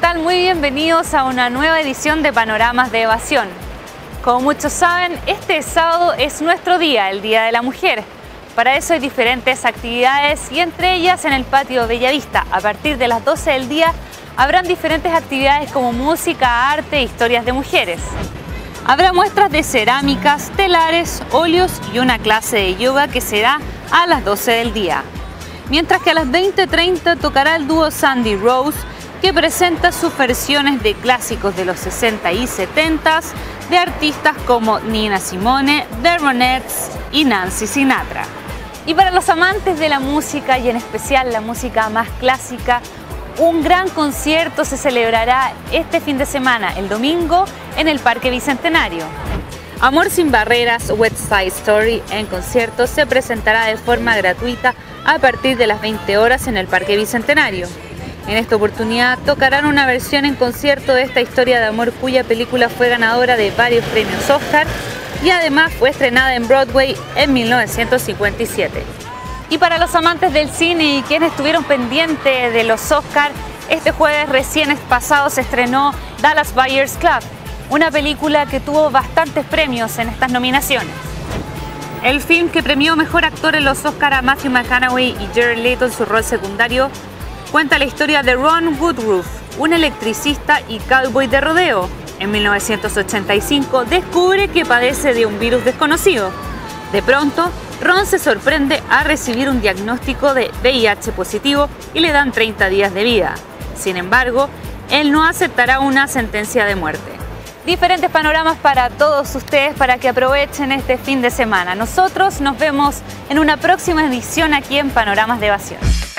bienvenidos a una nueva edición de Panoramas de Evasión. Como muchos saben, este sábado es nuestro día, el Día de la Mujer. Para eso hay diferentes actividades y entre ellas en el patio Bellavista, a partir de las 12 del día, habrán diferentes actividades como música, arte e historias de mujeres. Habrá muestras de cerámicas, telares, óleos y una clase de yoga que será a las 12 del día. Mientras que a las 20.30 tocará el dúo Sandy Rose que presenta sus versiones de clásicos de los 60 y 70 de artistas como Nina Simone, The Ronettes y Nancy Sinatra. Y para los amantes de la música y en especial la música más clásica, un gran concierto se celebrará este fin de semana, el domingo, en el Parque Bicentenario. Amor sin barreras, West Side Story en concierto se presentará de forma gratuita a partir de las 20 horas en el Parque Bicentenario. En esta oportunidad tocarán una versión en concierto de esta historia de amor cuya película fue ganadora de varios premios Oscar y además fue estrenada en Broadway en 1957. Y para los amantes del cine y quienes estuvieron pendientes de los Oscar, este jueves recién pasado se estrenó Dallas Buyers Club, una película que tuvo bastantes premios en estas nominaciones. El film que premió Mejor Actor en los Oscar a Matthew McConaughey y Jared Leto en su rol secundario cuenta la historia de Ron Woodruff, un electricista y cowboy de rodeo. En 1985 descubre que padece de un virus desconocido. De pronto, Ron se sorprende a recibir un diagnóstico de VIH positivo y le dan 30 días de vida. Sin embargo, él no aceptará una sentencia de muerte. Diferentes panoramas para todos ustedes para que aprovechen este fin de semana. Nosotros nos vemos en una próxima edición aquí en Panoramas de Evasión.